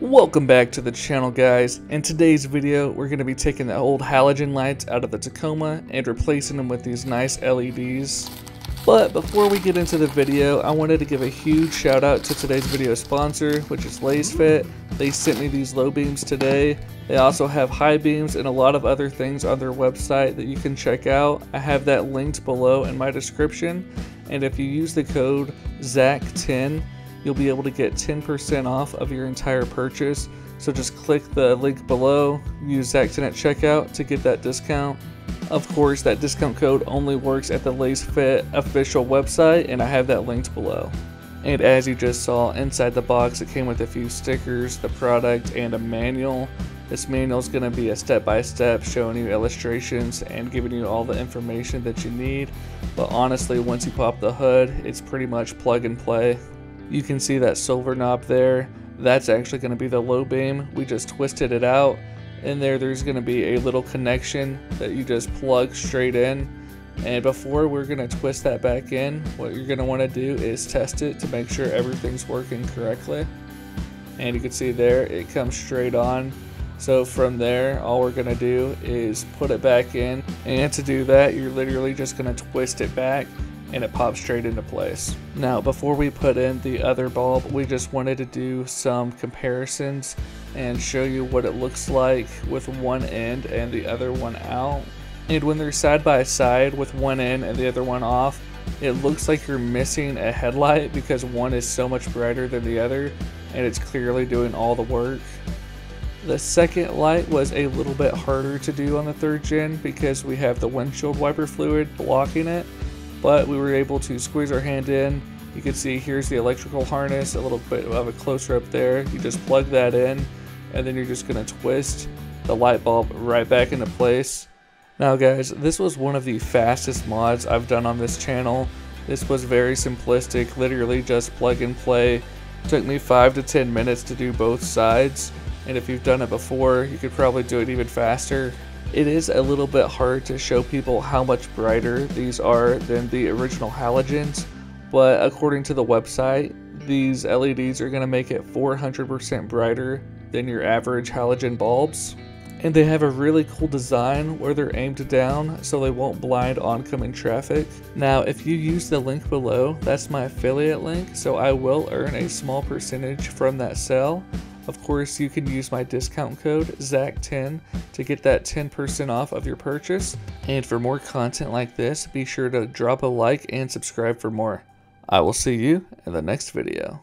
Welcome back to the channel guys. In today's video we're going to be taking the old halogen lights out of the Tacoma and replacing them with these nice LEDs. But before we get into the video, I wanted to give a huge shout out to today's video sponsor, which is LASFIT. They sent me these low beams today. They also have high beams and a lot of other things on their website that you can check out. I have that linked below in my description. And if you use the code ZACH10, you'll be able to get 10% off of your entire purchase. So just click the link below, use ZACH10 at checkout to get that discount. Of course, that discount code only works at the LASFIT official website, and I have that linked below. And as you just saw, inside the box it came with a few stickers, the product, and a manual. This manual is going to be a step-by-step -step showing you illustrations and giving you all the information that you need. But honestly, once you pop the hood, it's pretty much plug and play. You can see that silver knob there. That's actually going to be the low beam. We just twisted it out. In there, there's going to be a little connection that you just plug straight in. And before we're going to twist that back in, what you're going to want to do is test it to make sure everything's working correctly. And you can see there, it comes straight on. So from there, all we're going to do is put it back in. And to do that, you're literally just going to twist it back and it pops straight into place. Now before we put in the other bulb we just wanted to do some comparisons and show you what it looks like with one end and the other one out. And when they're side by side with one end and the other one off it looks like you're missing a headlight because one is so much brighter than the other and it's clearly doing all the work. The second light was a little bit harder to do on the third gen because we have the windshield wiper fluid blocking it but we were able to squeeze our hand in. You can see here's the electrical harness, a little bit of a closer up there. You just plug that in and then you're just gonna twist the light bulb right back into place. Now guys, this was one of the fastest mods I've done on this channel. This was very simplistic, literally just plug and play. It took me 5 to 10 minutes to do both sides, and if you've done it before, you could probably do it even faster. It is a little bit hard to show people how much brighter these are than the original halogens, but according to the website, these LEDs are going to make it 400% brighter than your average halogen bulbs. And they have a really cool design where they're aimed down so they won't blind oncoming traffic. Now, if you use the link below, that's my affiliate link, so I will earn a small percentage from that sale. Of course, you can use my discount code ZACH10 to get that 10% off of your purchase. And for more content like this, be sure to drop a like and subscribe for more. I will see you in the next video.